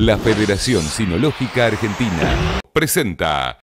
La Federación Sinológica Argentina presenta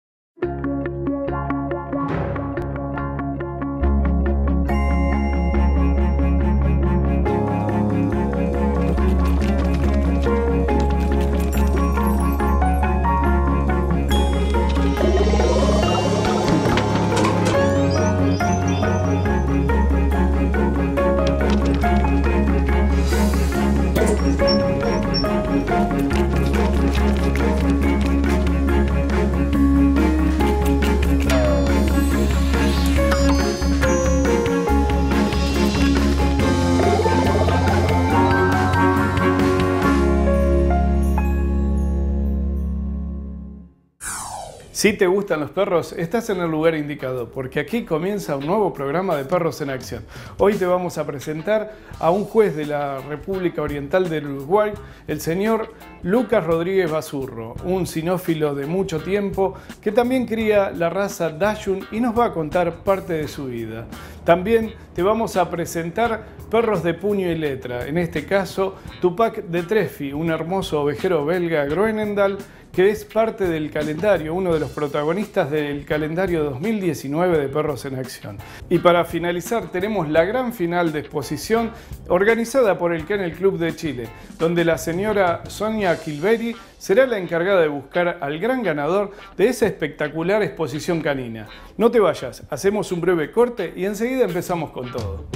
Si te gustan los perros, estás en el lugar indicado, porque aquí comienza un nuevo programa de Perros en Acción. Hoy te vamos a presentar a un juez de la República Oriental del Uruguay, el señor Lucas Rodríguez Basurro, un sinófilo de mucho tiempo que también cría la raza Dachshund y nos va a contar parte de su vida. También te vamos a presentar perros de puño y letra, en este caso Tupac de Trefi, un hermoso ovejero belga Groenendal que es parte del calendario, uno de los protagonistas del calendario 2019 de Perros en Acción. Y para finalizar tenemos la gran final de exposición organizada por el Kennel Club de Chile, donde la señora Sonia Kilberi será la encargada de buscar al gran ganador de esa espectacular exposición canina. No te vayas, hacemos un breve corte y enseguida empezamos con todo.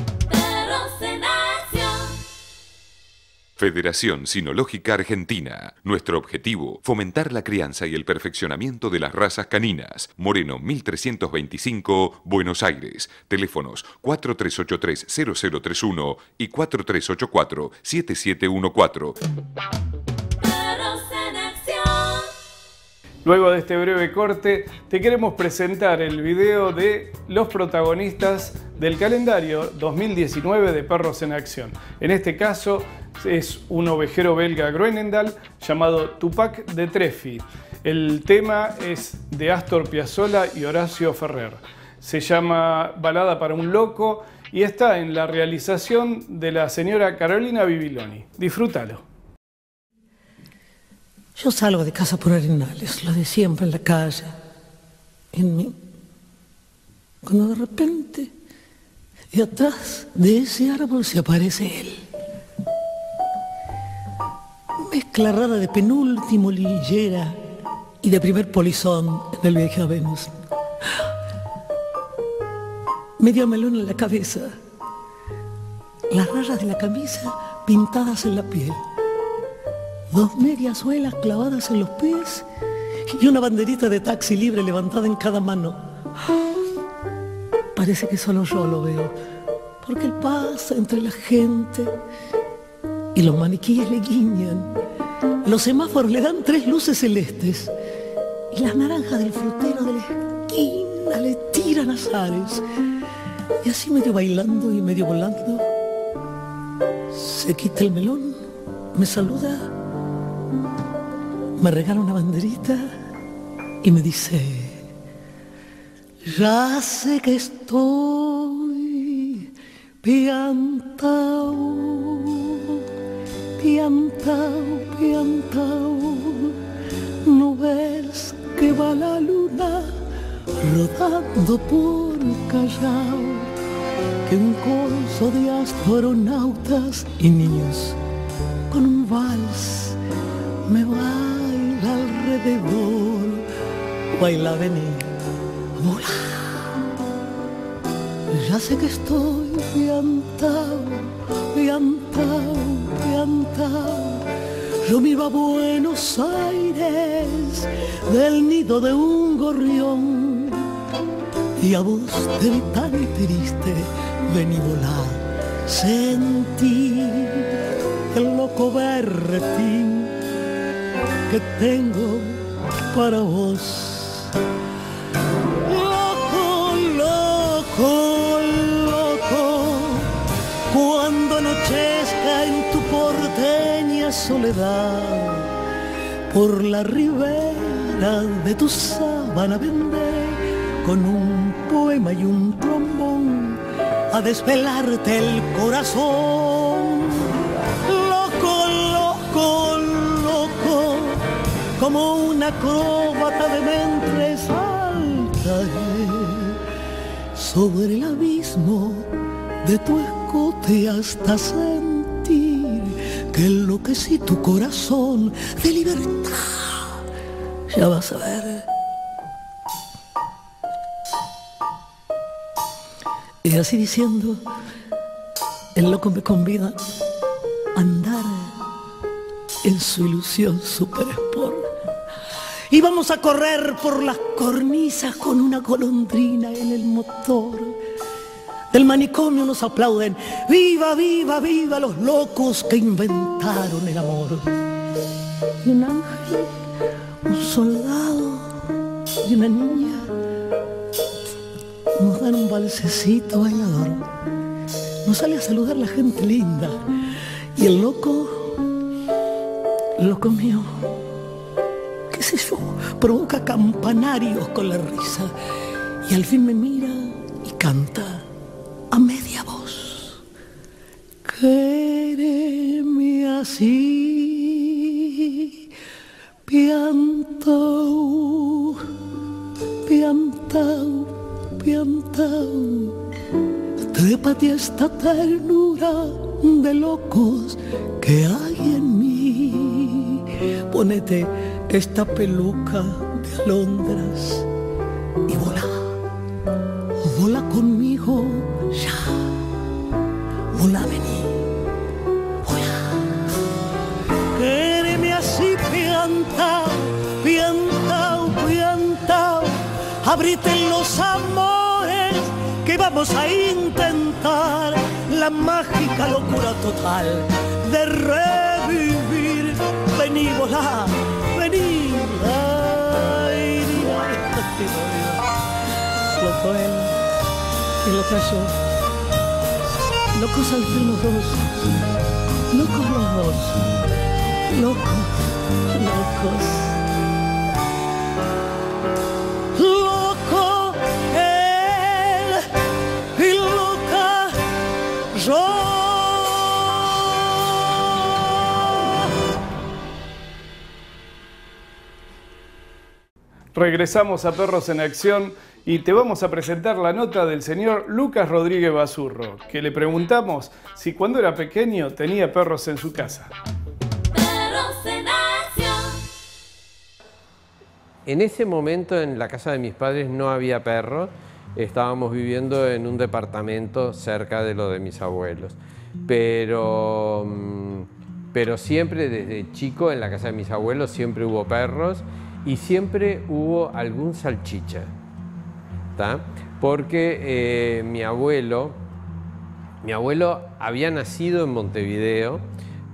Federación Sinológica Argentina. Nuestro objetivo, fomentar la crianza y el perfeccionamiento de las razas caninas. Moreno 1325, Buenos Aires. Teléfonos 4383-0031 y 4384-7714. Luego de este breve corte, te queremos presentar el video de los protagonistas del calendario 2019 de Perros en Acción. En este caso es un ovejero belga Groenendal llamado Tupac de Trefi. El tema es de Astor Piazzolla y Horacio Ferrer. Se llama Balada para un loco y está en la realización de la señora Carolina Bibiloni. Disfrútalo. Yo salgo de casa por Arenales, lo de siempre en la calle, en mí. Cuando de repente, de atrás de ese árbol se aparece él. Mezcla rara de penúltimo lillera y de primer polizón en el viaje a Venus. Medio melón en la cabeza, las rayas de la camisa pintadas en la piel dos medias suelas clavadas en los pies y una banderita de taxi libre levantada en cada mano. Parece que solo yo lo veo, porque él pasa entre la gente y los maniquíes le guiñan. Los semáforos le dan tres luces celestes y las naranjas del frutero de la esquina le tiran azares. Y así medio bailando y medio volando, se quita el melón, me saluda me regala una banderita y me dice, ya sé que estoy piantao, piantao, piantao, no ves que va la luna rodando por Callao, que un corso de astronautas y niños con un vals me va alrededor, baila, venir, volar. Ya sé que estoy piantao, piantao, piantao. Yo miro a Buenos Aires del nido de un gorrión y a vos te vi tan triste, vení volar, sentí el loco berretín que tengo para vos. Loco, loco, loco, cuando anochezca en tu porteña soledad, por la ribera de tu sábana vendré con un poema y un trombón a desvelarte el corazón. Como una acróbata de mente saltaré sobre el abismo de tu escote hasta sentir que enloquecí tu corazón de libertad. Ya vas a ver. Y así diciendo, el loco me convida a andar en su ilusión super vamos a correr por las cornisas con una golondrina en el motor. Del manicomio nos aplauden, viva, viva, viva los locos que inventaron el amor. Y un ángel, un soldado y una niña nos dan un balsecito bailador. Nos sale a saludar la gente linda. Y el loco, loco mío, yo, provoca campanarios con la risa. Y al fin me mira y canta a media voz. Quéreme así, piantao, piantao, piantao. Trépate a esta ternura de locos que hay en mí. Ponete esta peluca de alondras y volá, volá conmigo ya. Volá, vení, volá. Quéreme así, piantao, piantao, piantao. Abrite los amores que vamos a intentar la mágica locura total de revivir. Loco él y loca yo. Locos al fin los dos. Locos los dos. Locos, locos. Regresamos a Perros en Acción y te vamos a presentar la nota del señor Lucas Rodríguez Basurro, que le preguntamos si cuando era pequeño tenía perros en su casa. Perros en acción. En ese momento en la casa de mis padres no había perros, estábamos viviendo en un departamento cerca de lo de mis abuelos. Pero, mm, pero siempre desde chico en la casa de mis abuelos siempre hubo perros y siempre hubo algún salchicha. Porque eh, mi abuelo, mi abuelo había nacido en Montevideo,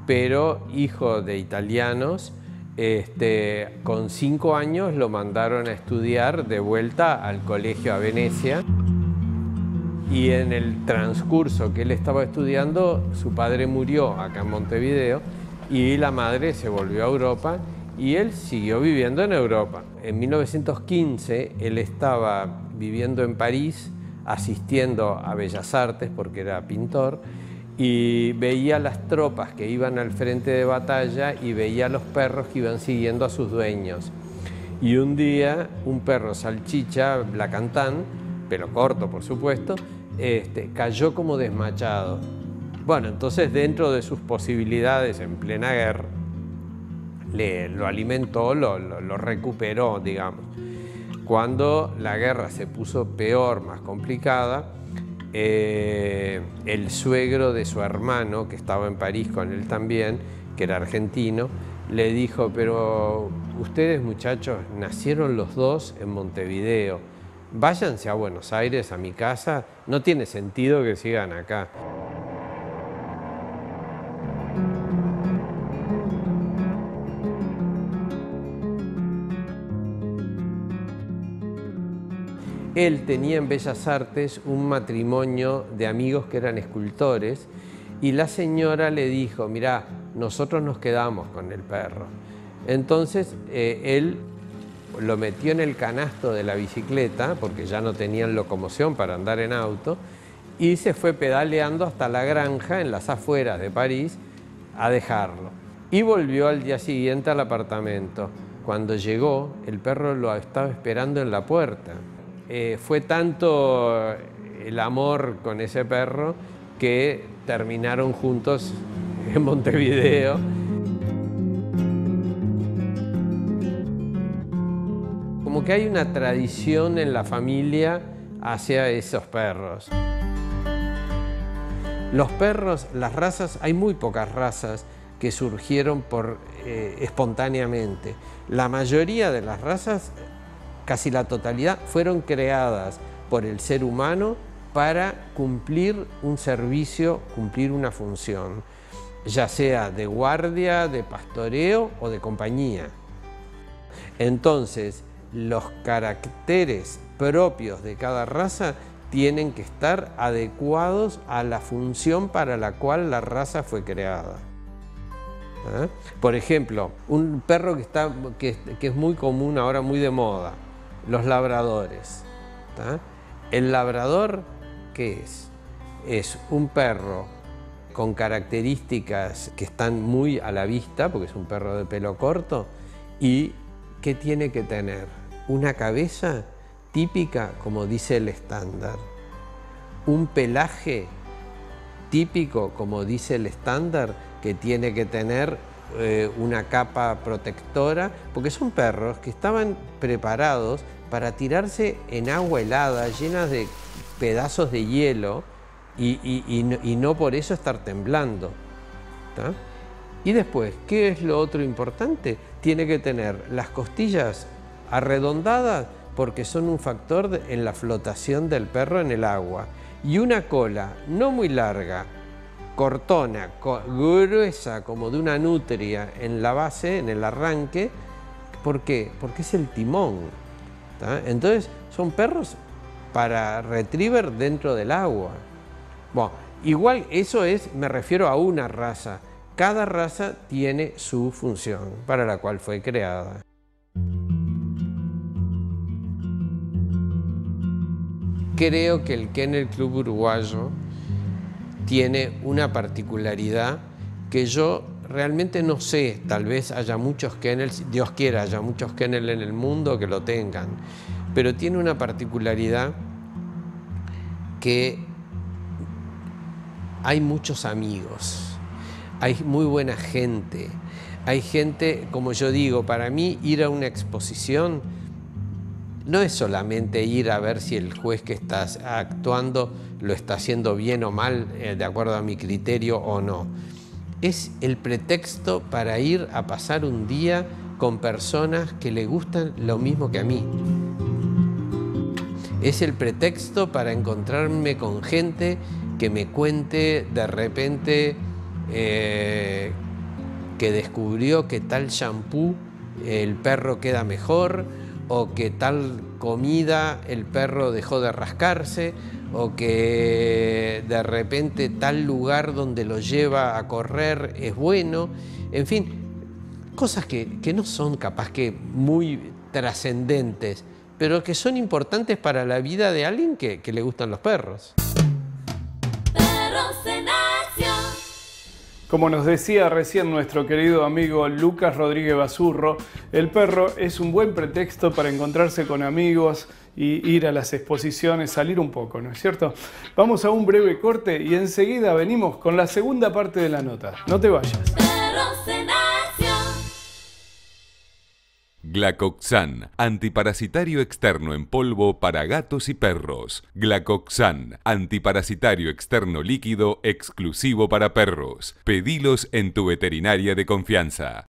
pero hijo de italianos, este, con cinco años lo mandaron a estudiar de vuelta al colegio a Venecia. Y en el transcurso que él estaba estudiando, su padre murió acá en Montevideo y la madre se volvió a Europa y él siguió viviendo en Europa. En 1915 él estaba viviendo en París, asistiendo a Bellas Artes porque era pintor y veía las tropas que iban al frente de batalla y veía los perros que iban siguiendo a sus dueños. Y un día un perro salchicha, Blacantán, pelo corto por supuesto, este, cayó como desmachado. Bueno, entonces dentro de sus posibilidades en plena guerra, le, lo alimentó, lo, recuperó, digamos. Cuando la guerra se puso peor, más complicada, eh, el suegro de su hermano, que estaba en París con él también, que era argentino, le dijo, pero ustedes muchachos nacieron los dos en Montevideo, váyanse a Buenos Aires, a mi casa, no tiene sentido que sigan acá. Él tenía en Bellas Artes un matrimonio de amigos que eran escultores y la señora le dijo, mirá, nosotros nos quedamos con el perro. Entonces eh, él lo metió en el canasto de la bicicleta, porque ya no tenían locomoción para andar en auto, y se fue pedaleando hasta la granja en las afueras de París a dejarlo. Y volvió al día siguiente al apartamento. Cuando llegó, el perro lo estaba esperando en la puerta. Eh, fue tanto el amor con ese perro que terminaron juntos en Montevideo. Como que hay una tradición en la familia hacia esos perros. Los perros, las razas, hay muy pocas razas que surgieron por, eh, espontáneamente. La mayoría de las razas, casi la totalidad, fueron creadas por el ser humano para cumplir un servicio, cumplir una función, ya sea de guardia, de pastoreo o de compañía. Entonces, los caracteres propios de cada raza tienen que estar adecuados a la función para la cual la raza fue creada. ¿Ah? Por ejemplo, un perro que, está, que, es muy común ahora, muy de moda, los labradores. El labrador, ¿qué es? Es un perro con características que están muy a la vista, porque es un perro de pelo corto, y ¿qué tiene que tener? Una cabeza típica, como dice el estándar. Un pelaje típico, como dice el estándar, que tiene que tener eh, una capa protectora, porque son perros que estaban preparados para tirarse en agua helada, llenas de pedazos de hielo, y, no, por eso estar temblando. Y después, ¿qué es lo otro importante? Tiene que tener las costillas arredondadas porque son un factor en la flotación del perro en el agua. Y una cola no muy larga, cortona, gruesa como de una nutria en la base, en el arranque. ¿Por qué? Porque es el timón. Entonces son perros para retriever dentro del agua. Bueno, igual eso es, me refiero a una raza. Cada raza tiene su función para la cual fue creada. Creo que el Kennel Club Uruguayo tiene una particularidad que yo realmente no sé, tal vez haya muchos kennels, Dios quiera, haya muchos kennels en el mundo que lo tengan, pero tiene una particularidad que hay muchos amigos, hay muy buena gente, hay gente, como yo digo, para mí ir a una exposición no es solamente ir a ver si el juez que está actuando lo está haciendo bien o mal, eh, de acuerdo a mi criterio o no. Es el pretexto para ir a pasar un día con personas que le gustan lo mismo que a mí. Es el pretexto para encontrarme con gente que me cuente de repente eh, que descubrió que tal shampoo el perro queda mejor, o que tal comida el perro dejó de rascarse, o que de repente tal lugar donde lo lleva a correr es bueno, en fin, cosas que, no son capaz que muy trascendentes, pero que son importantes para la vida de alguien que, que le gustan los perros. Como nos decía recién nuestro querido amigo Lucas Rodríguez Basurro, el perro es un buen pretexto para encontrarse con amigos y ir a las exposiciones, salir un poco, ¿no es cierto? Vamos a un breve corte y enseguida venimos con la segunda parte de la nota. No te vayas. Glacoxan, antiparasitario externo en polvo para gatos y perros. Glacoxan, antiparasitario externo líquido exclusivo para perros. Pedilos en tu veterinaria de confianza.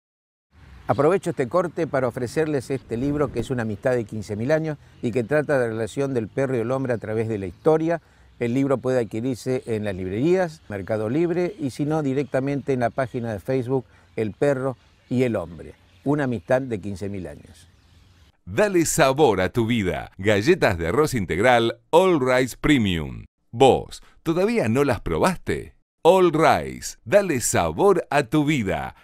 Aprovecho este corte para ofrecerles este libro que es una amistad de 15.000 años y que trata de la relación del perro y el hombre a través de la historia. El libro puede adquirirse en las librerías, Mercado Libre y si no directamente en la página de Facebook El Perro y el Hombre una amistad de 15.000 años. Dale sabor a tu vida. Galletas de arroz integral All Rice Premium. ¿Vos todavía no las probaste? All Rice, dale sabor a tu vida.